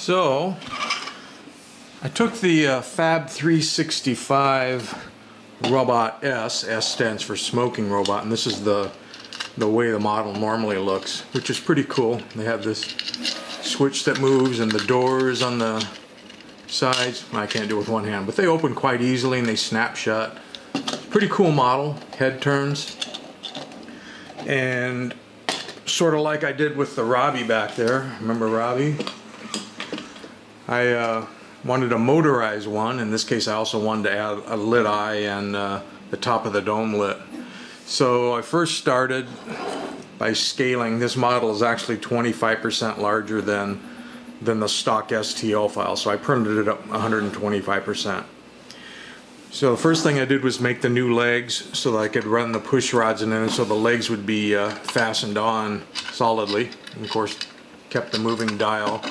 So, I took the uh, Fab 365 Robot S, S stands for smoking robot, and this is the the way the model normally looks, which is pretty cool. They have this switch that moves and the doors on the sides. I can't do it with one hand, but they open quite easily and they snap shut. Pretty cool model, head turns. And sort of like I did with the Robbie back there. Remember Robbie? I uh, wanted to motorize one. In this case, I also wanted to add a lit eye and uh, the top of the dome lit. So I first started by scaling. This model is actually 25% larger than than the stock STL file, so I printed it up 125%. So the first thing I did was make the new legs so that I could run the push rods in it so the legs would be uh, fastened on solidly. And of course, kept the moving dial.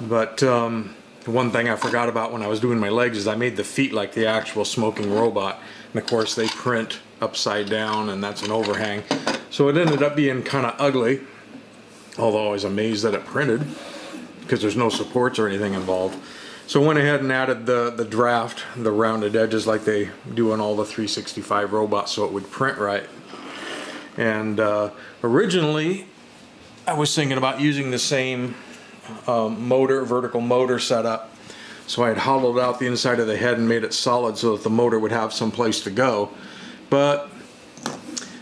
But um, one thing I forgot about when I was doing my legs is I made the feet like the actual smoking robot. And of course they print upside down and that's an overhang. So it ended up being kind of ugly, although I was amazed that it printed because there's no supports or anything involved. So I went ahead and added the, the draft, the rounded edges like they do on all the 365 robots so it would print right. And uh, originally I was thinking about using the same um, motor, vertical motor setup. So I had hollowed out the inside of the head and made it solid so that the motor would have some place to go. But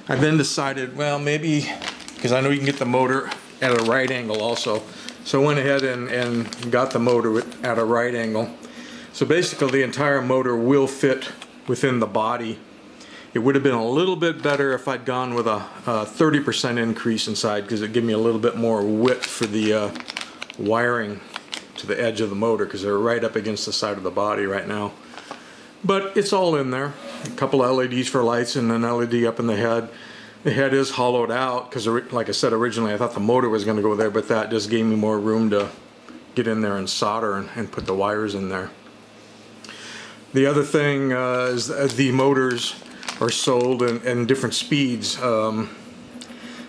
I then decided, well, maybe, because I know you can get the motor at a right angle also. So I went ahead and, and got the motor at a right angle. So basically the entire motor will fit within the body. It would have been a little bit better if I'd gone with a 30% increase inside because it gave me a little bit more width for the uh, wiring to the edge of the motor because they're right up against the side of the body right now. But it's all in there. A couple LEDs for lights and an LED up in the head. The head is hollowed out because, like I said originally, I thought the motor was going to go there, but that just gave me more room to get in there and solder and, and put the wires in there. The other thing uh, is the motors are sold in, in different speeds. Um,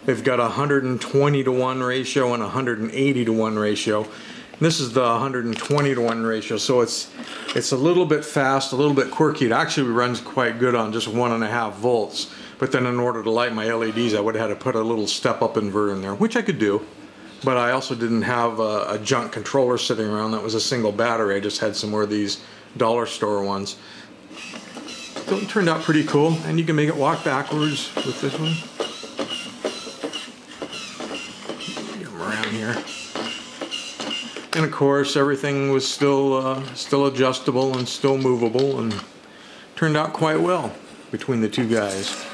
they've got a 120 to 1 ratio and a 180 to 1 ratio. This is the 120 to 1 ratio, so it's it's a little bit fast, a little bit quirky. It actually runs quite good on just one and a half volts. But then in order to light my LEDs, I would have had to put a little step-up inverter in there, which I could do. But I also didn't have a, a junk controller sitting around that was a single battery. I just had some more of these dollar store ones. So it turned out pretty cool, and you can make it walk backwards with this one. Get them around here and of course everything was still uh, still adjustable and still movable and turned out quite well between the two guys.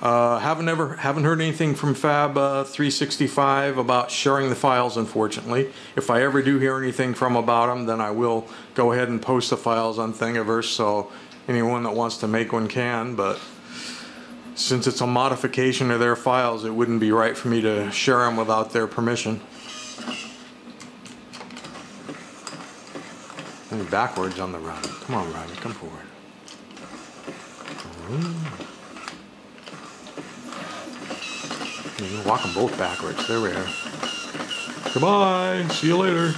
Uh, haven't ever haven't heard anything from Fab uh, 365 about sharing the files. Unfortunately, if I ever do hear anything from about them, then I will go ahead and post the files on Thingiverse so anyone that wants to make one can. But since it's a modification of their files, it wouldn't be right for me to share them without their permission. Maybe backwards on the run. Come on, Robbie, come forward. Mm-hmm. You walk them both backwards. There we are. Goodbye. See you later.